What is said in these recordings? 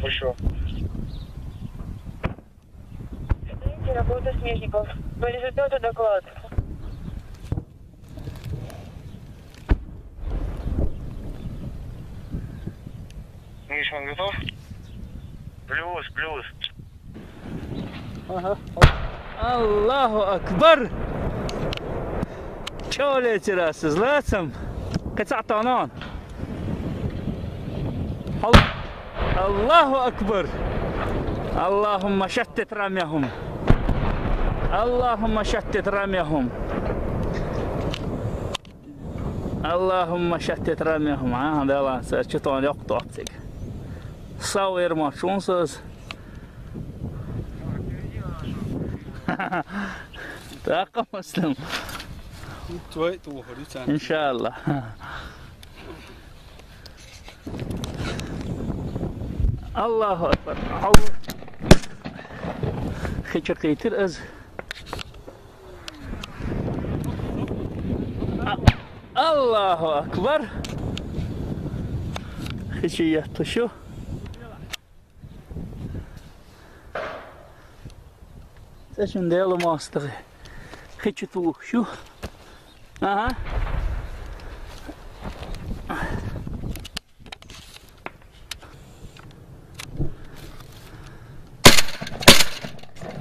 большое. Оцените работу смежников. По результату доклад. Мишман готов? Плюс, плюс. Ага. Аллаху Акбар! Чоле террасы, злацам! Кацатанон! Аллах! الله أكبر. اللهم شتت رميهم. اللهم شتت رميهم. اللهم شتت رميهم. ها هذا لا شتون يقطع صور ما شون سوز. تاقم مسلم. إن شاء الله. الله أكبر. عو- خيتر قيتر أز. الله أكبر. خيشي يطشو تشن ديالو ماستغي. خيتش تو شو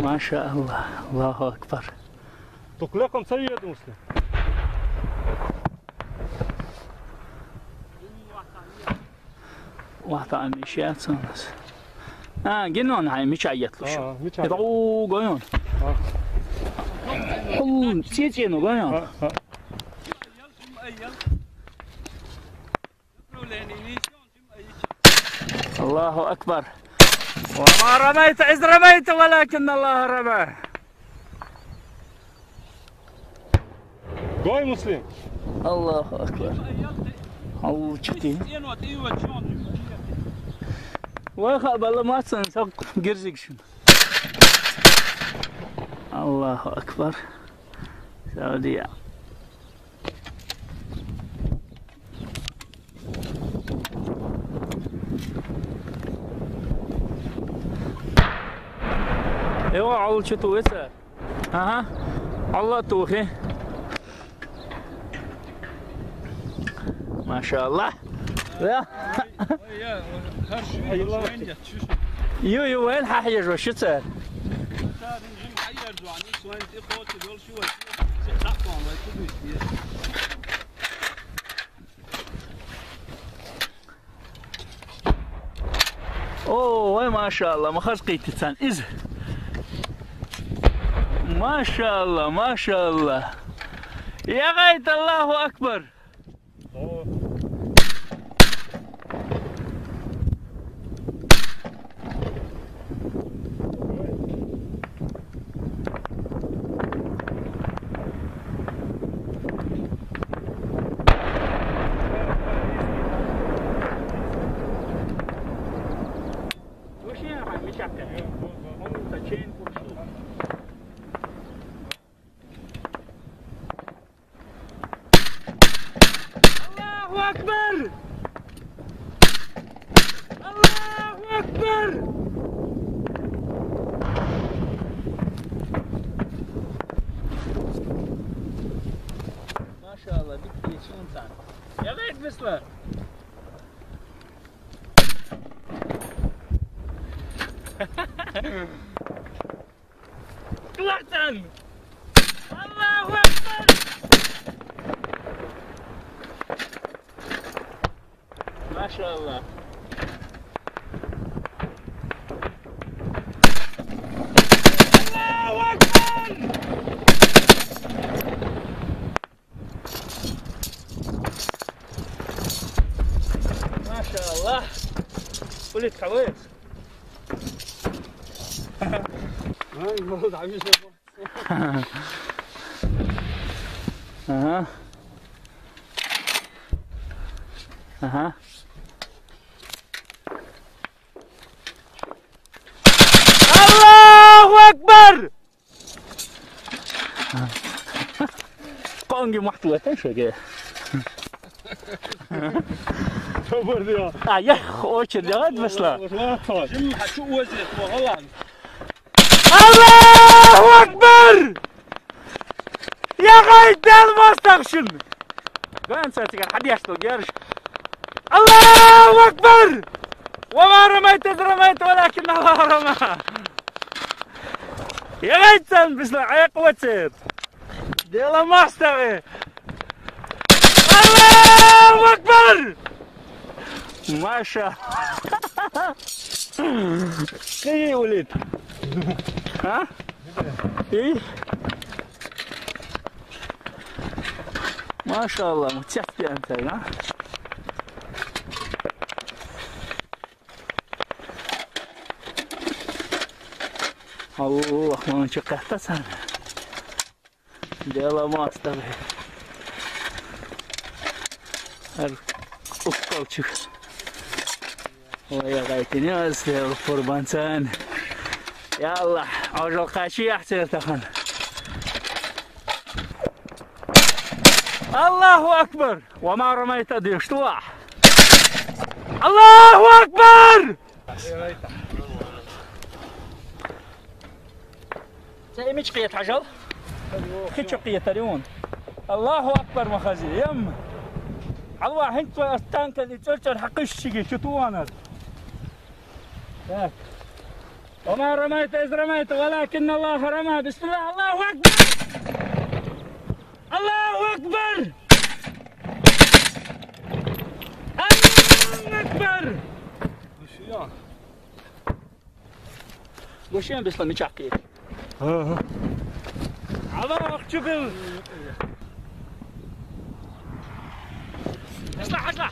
ما شاء الله الله أكبر. تقلقم سيد مسلم. واحد عم يشيات سونس آه جنون هاي مش عيط له شو؟ عارف يدعو قيون حو تيجينو قيون الله أكبر. وما رميت إذ رميت ولكن الله رمى. جاي مسلم. الله أكبر. أو شتي. ويخا بالله ما تنسق قرزق شنو. الله أكبر. سعودية. أيوه عول شتو وسا أها. الله توخي ما شاء الله. لا يو يو وين ححيج وش تصير أوه ما شاء الله ما خرج قيت تسان إز ما شاء الله ما شاء الله. يا غيت الله أكبر وش يا عمي شكل تشين وشو الله أكبر الله أكبر ما شاء الله بك يسون ثاني بسلة طلعت شاء الله الله أكبر ما شاء الله ولد كويس هاي المفروض عم يشرب أها أها الله اكبر قونجي محتوى شو يا لا ما تاج ما شو وزيت والله الله اكبر يا غايد المستخشن وين ساتك حد يشتغل جرش الله اكبر وما رميت اذ رميت ولكن الله رمى يا غايد سن بس عيق وتصير ديلا ما استوي الله اكبر ما شاء إيه يا ولد ها إيه ما شاء الله متشفي انت ها الله ما شقحت سنة ديلا ما استوي افقل شوف ويا غايتني استوي قربان سنة يا الله عجل قاشي احسن تخن الله اكبر وما رميت ديش طلع الله اكبر زي مش قية عجل كيف قية اليوم الله اكبر مخازي يم الله انت استانك اللي تلتر حقش شيء وما رميت إذ رميت ولكن الله رمى. بسم الله. الله أكبر. الله أكبر. الله أكبر. وش وشين بس لما تشعكي ها الله شوفوا اصلح اصلح.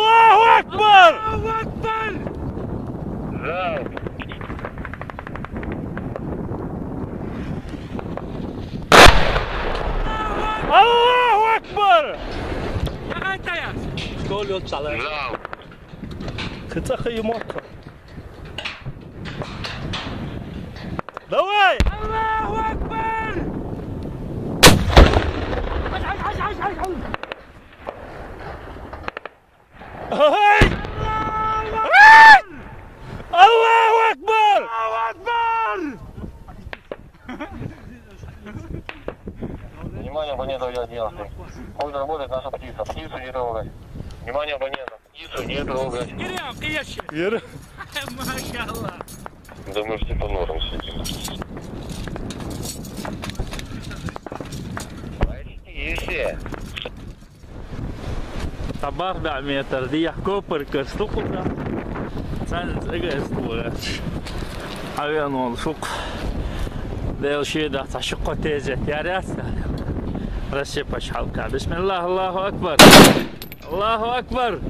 Аллаху Акбар! Аллаху Акбар! Да. Аллаху Акбар! Антая! Что лед салай? Да. Ты цаха и мотка. Давай! Аллаху Акбар! Аллаху Акбар! Аллаху Акбар! Внимание, абонента 11. Будет работать наша птица. Птицу не трогать. Внимание, абонента. Птицу не трогать. Ирям, ты ящик. Ир. Машалла. Да мы все по типа норам сидим. Почти все. طباخ بعمية ترديح كوبر كرستوكو سان زغا استوغات حاجة نول سوق. ديل شي دا تشقو تيزة يا رسي باش حلقة بسم الله الله أكبر. الله أكبر.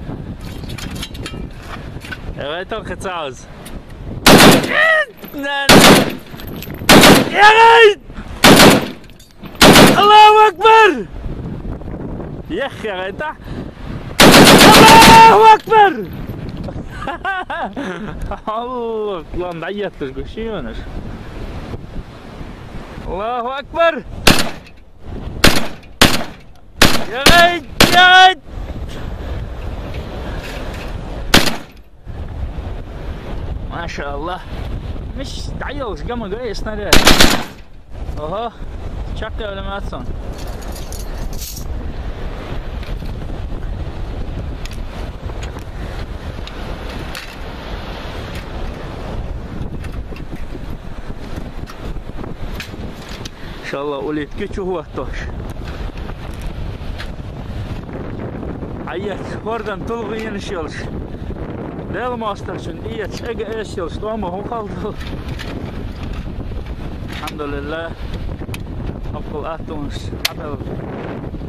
يا غيت الختاوز يا غيت الله أكبر. يا يا غيت اكبر Allahu Akbar! Allah, lan dayat tas gušijonas. Allahu Akbar! Jaj, jaj! Maša Allah. Viņš dajals gama gaisa nerēd. Oho, čakā vēl mācon. شاء الله وليت كيتشو هو الطوش عيات وردن تلغي ينشيلش Delmaster için iyi çege eşyal što mu hokaldı. Alhamdulillah. Akıl atmış. Adal.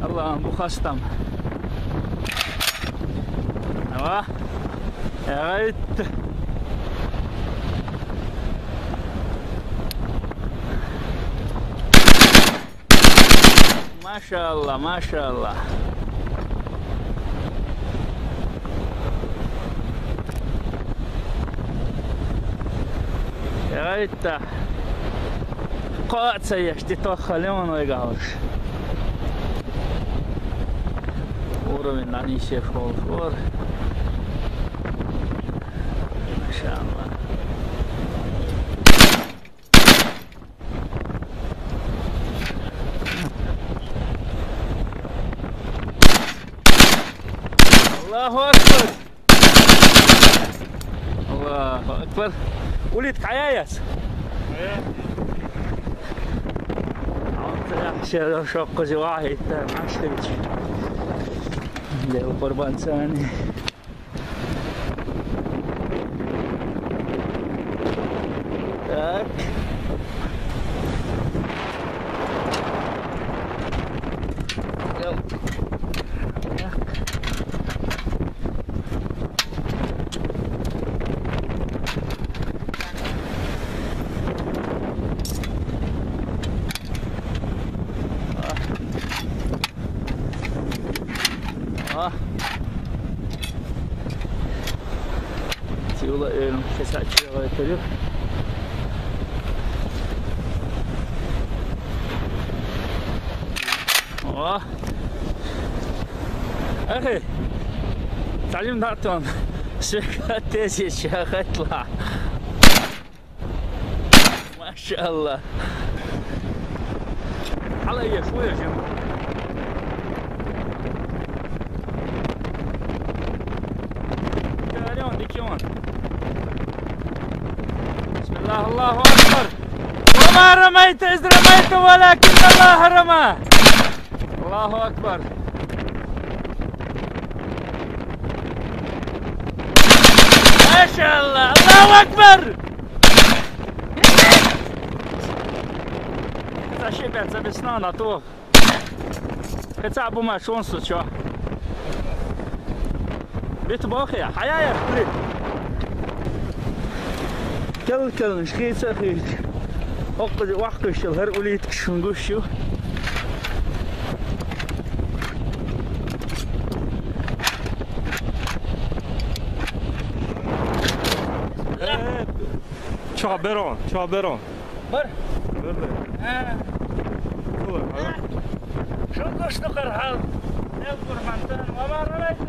Allah'ım bu hastam. Ama Машалла, машалла. Eita! Kotsaies, titohka limonaigaus. Urmin nani se fol for. الله أكبر. الله أكبر. وليدك عيايس يحشي شق جواعي معشرش له قربان ثاني. Yola eğilim ses açıyor ayetleri. اه اخي تعليم دارتون شكلها تيجي الشيخ اطلع ما شاء الله علي شوية يا جماعة اليوم ديكيون بسم الله الله أكبر. وما رميت إذ رميت ولكن الله رمى. الله أكبر. ما شاء الله. الله أكبر. Zasiebia sobie snana tu. Chyca bu ma szonsu cio. بيت باخي حياة بري كل كل شخيت سخيت أقد وحكش الهر أوليت كشنغوشو Çaberon, çaberon. بر Böyle. آه. Böyle. شو قشت قرحل يذكر حمدان وما رميت